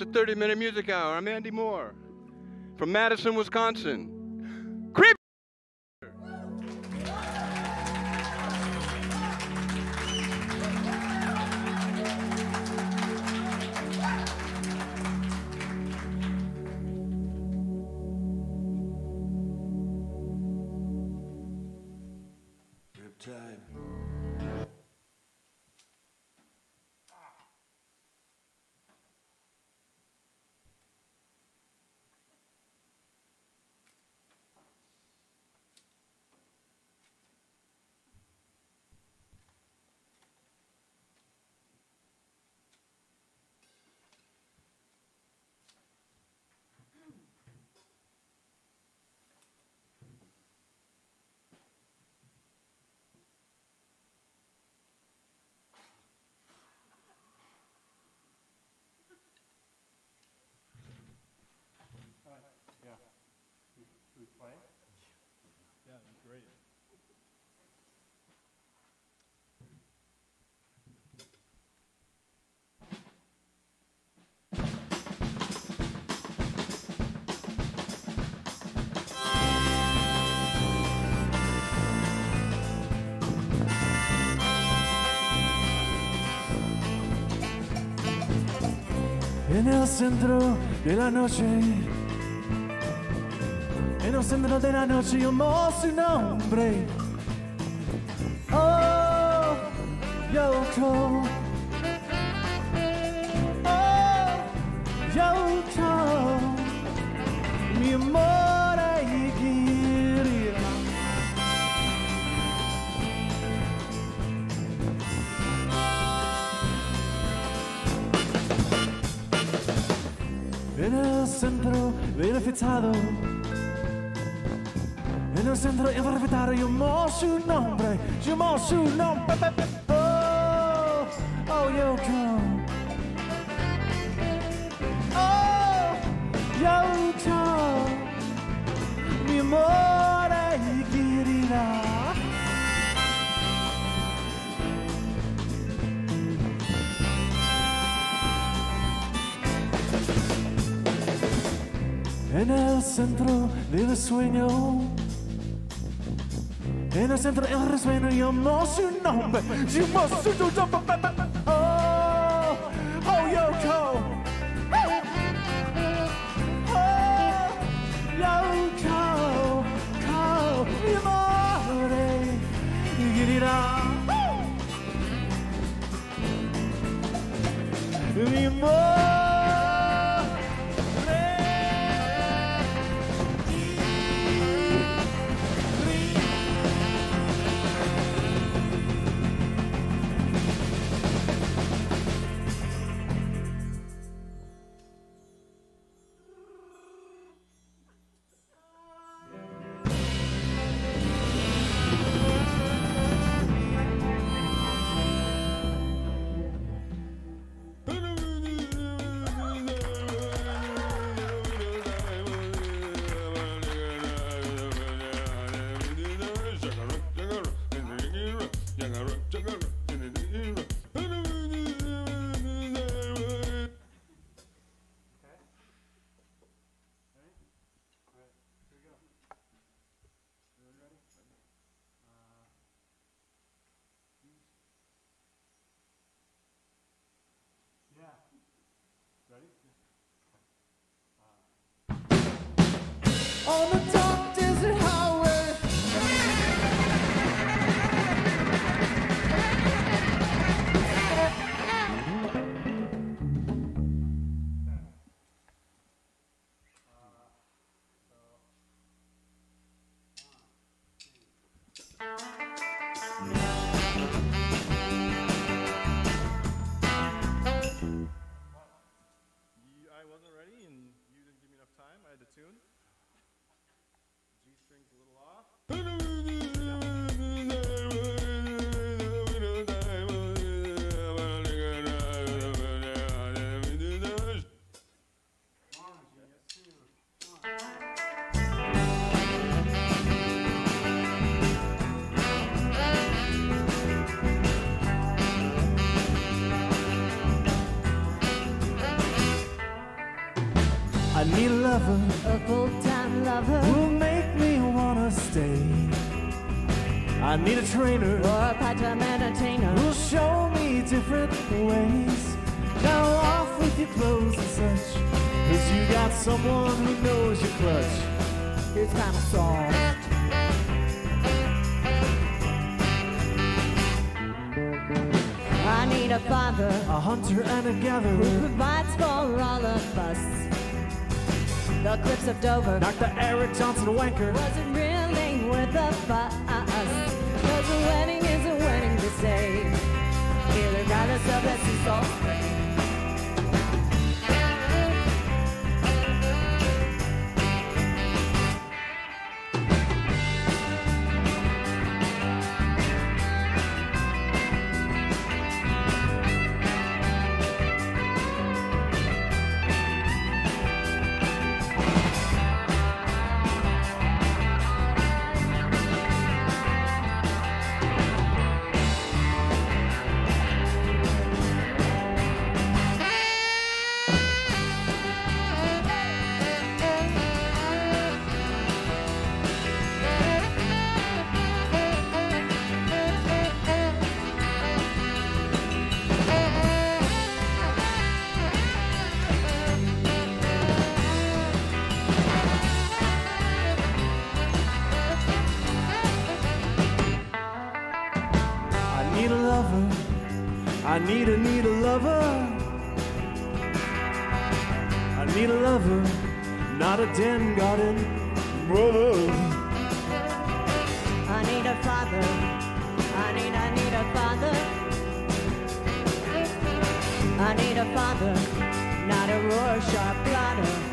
It's a 30 minute music hour. I'm Andy Moore from Madison, Wisconsin. En el centro de la noche, en el centro de la noche, llamó su nombre. Oh, Yoko. Oh, centro verificado En el centro verificado llamó su nombre Llamó su nombre Oh, oh Yoko centro del sueño. En el centro del sueño llamó su nombre Llamó su nombre Oh, on the lover a full-time lover, who'll make me wanna stay. I need a trainer or a part-time entertainer. who'll show me different ways. Now off with your clothes and such, cause you got someone who knows your clutch. It's kind of soft. I need a father A hunter and a gatherer, who provides for all of us. The cliffs of Dover. Knock the Eric Johnson wanker. Was it really worth the fuss? Cause a wedding is a wedding to say. Regardless of the sea salt need a lover, not a den garden brother. I need a father. I need, I need a father. I need a father, not a Rorschach plotter.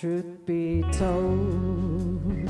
Truth be told,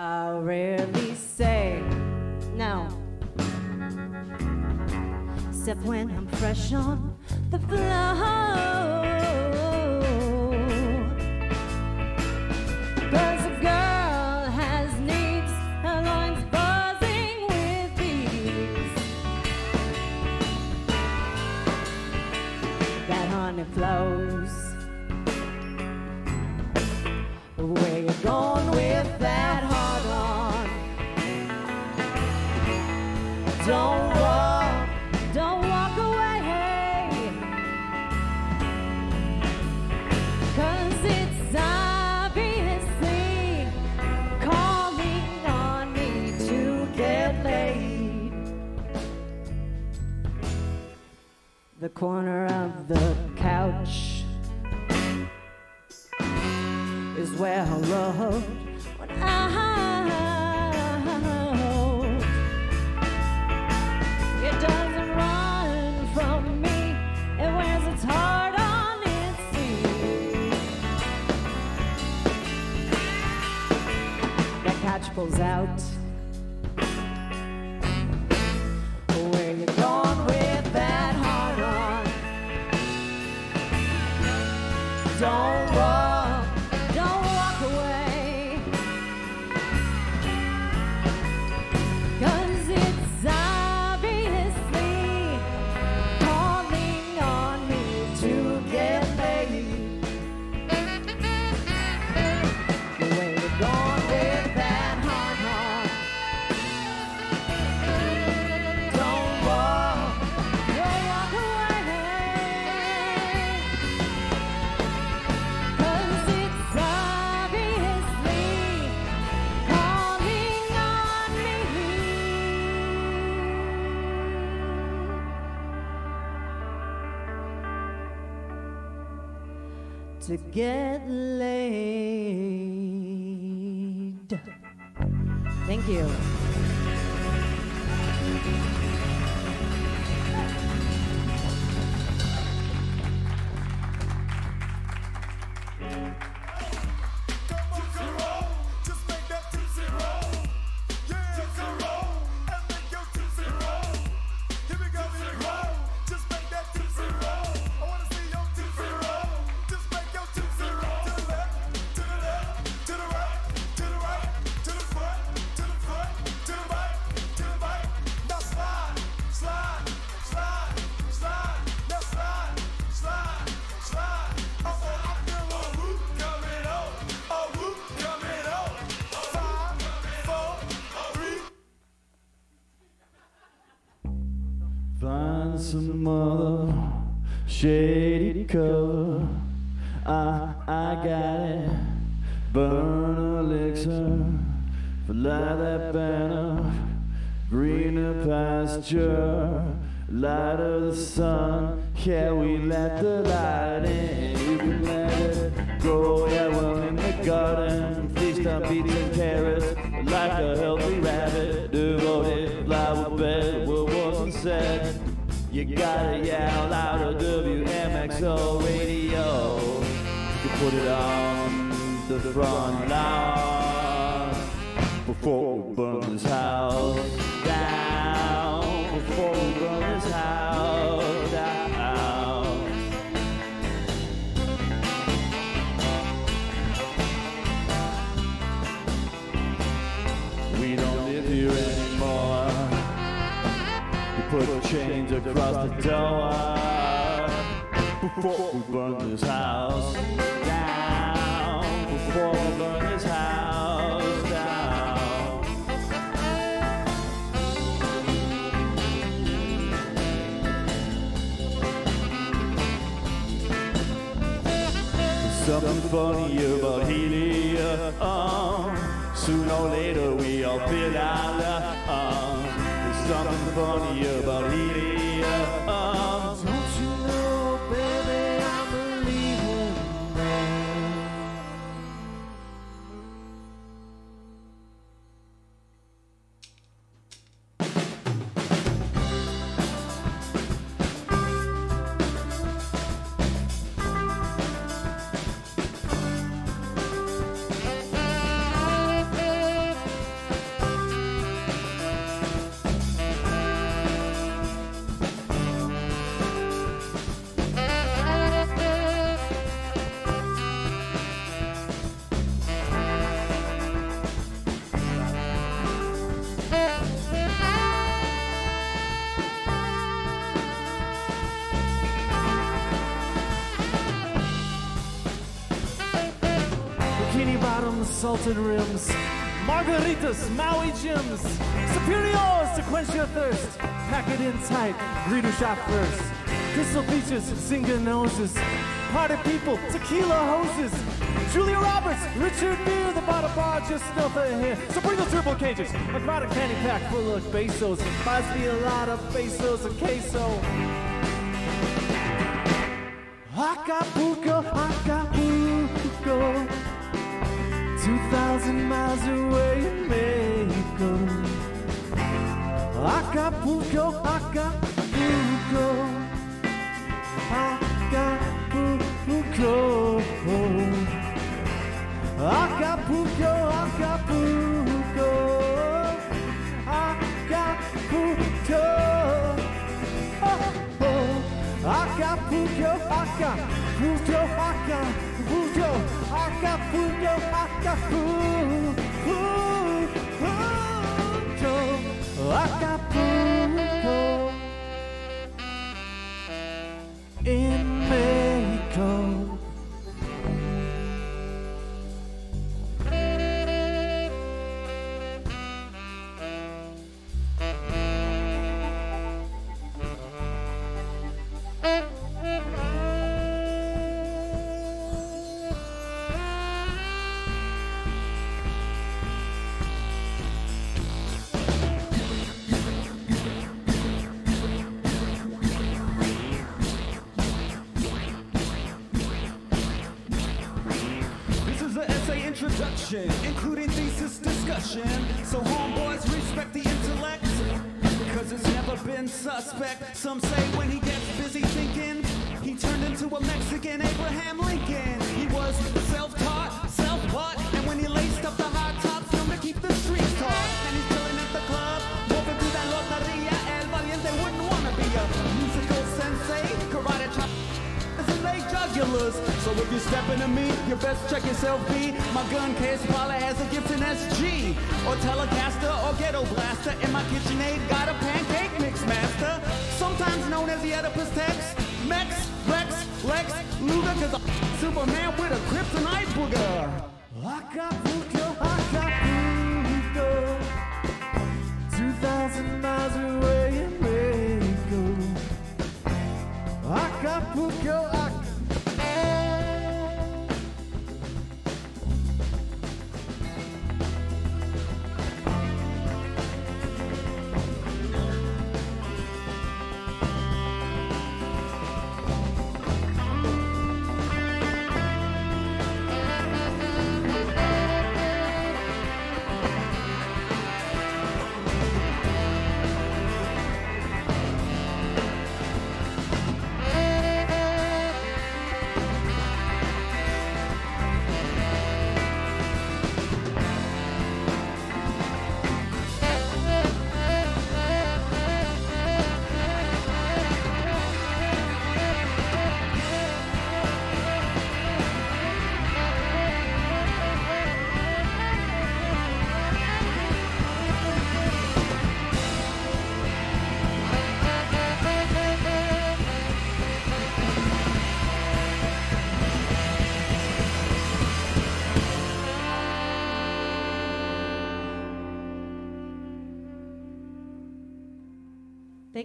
I rarely say no. Except when I'm fresh on the. Cause a girl has needs, her loins buzzing with bees. That honey flows. Where you going with that Don't walk, don't walk away. It's obviously calling on me to get laid. The corner of the couch is where I when I. Pulls out. Get laid. Thank you. Some other shady cover. I, I got it. Burn elixir. Fly that banner. Greener pasture. Light of the sun. Yeah, we let the light in. You can let it grow. Yeah, well, in the garden. Please stop eating You gotta yell out of WMXO radio. You put it on the front lawn before we burn this house across the door before we burn this house down. Before we burn this house down. There's something funny about helium. Sooner or later we all feel our love. There's something funny about helium. Don't Bikini bottoms, salted rims, margaritas, Maui Jims, superiors to quench your thirst. Pack it in tight, greet a shot first. Crystal beaches, singer noses, party people, tequila hoses. Julia Roberts, Richard Gere, the bottom bar just of here. So bring those turbo cages, a crowded candy pack full of pesos. Buys me a lot of pesos and queso. Acapulco, Acapulco. 2,000 miles away in Mexico. Acapulco, Acapulco. Acapulco. Acapulco, Acapulco. Acapulco. Oh, oh. Acapulco, Acapulco, Acapulco, Acapulco, Acapulco, Acapulco, including thesis discussion. So homeboys respect the intellect, cause it's never been suspect. Some say when he gets busy thinking, he turned into a Mexican Abraham Lincoln. He was self-taught, So if you step into me, you best check yourself, B. My gun case probably has a Gibson SG, or Telecaster, or Ghetto Blaster. In my KitchenAid, got a pancake mix master, sometimes known as the Oedipus Tex. Mex, Rex, Lex, Luger, cause I'm Superman with a kryptonite booger. Acapulco, Acapulco,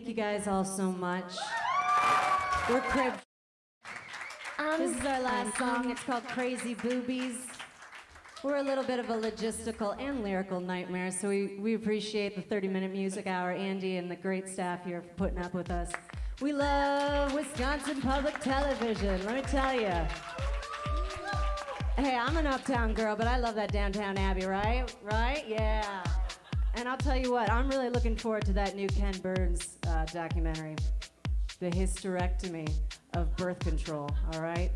Thank you guys all so much. We're Crib. Um, this is our last um, song. It's called Crazy Boobies. We're a little bit of a logistical and lyrical nightmare, so we, we appreciate the 30 minute music hour, Andy, and the great staff here for putting up with us. We love Wisconsin Public Television, let me tell you. Hey, I'm an uptown girl, but I love that Downton Abbey, right? Right? Yeah. And I'll tell you what, I'm really looking forward to that new Ken Burns uh, documentary, The Hysterectomy of Birth Control, all right?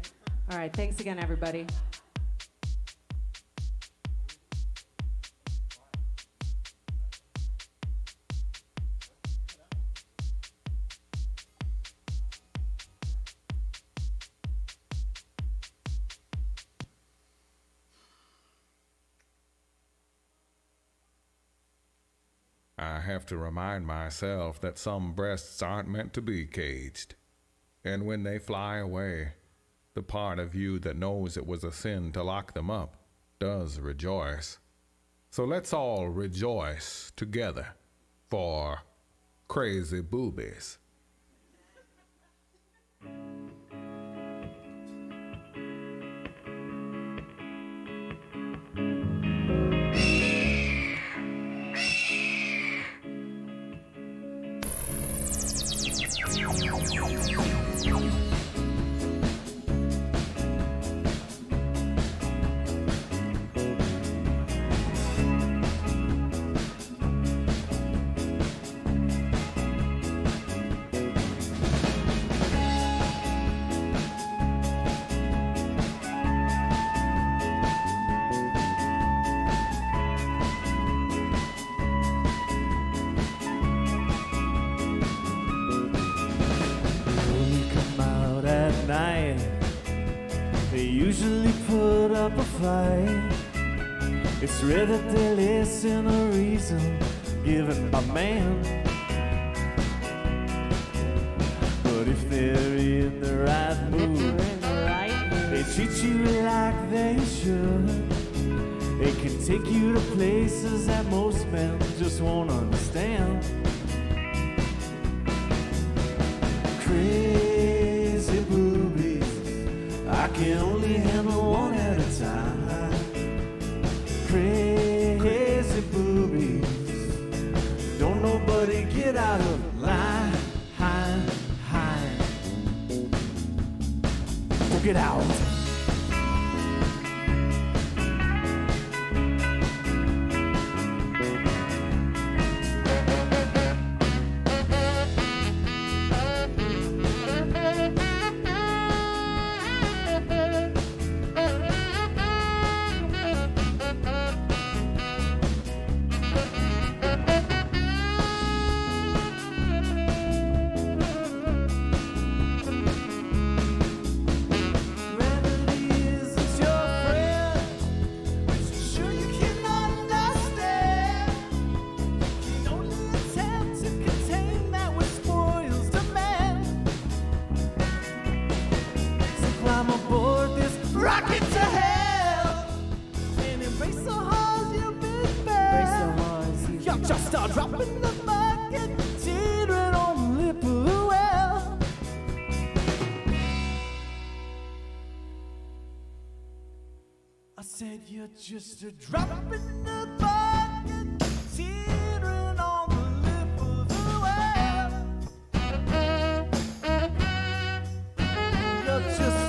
All right, thanks again, everybody. To remind myself that some breasts aren't meant to be caged. And when they fly away, the part of you that knows it was a sin to lock them up does rejoice. So let's all rejoice together for crazy boobies. It's rare that they listen a reason given by man. But if they're in the right mood, they treat you like they should. They can take you to places that most men just won't understand. Crazy get out. Just a drop in the bucket, teetering on the lip of the well. You're just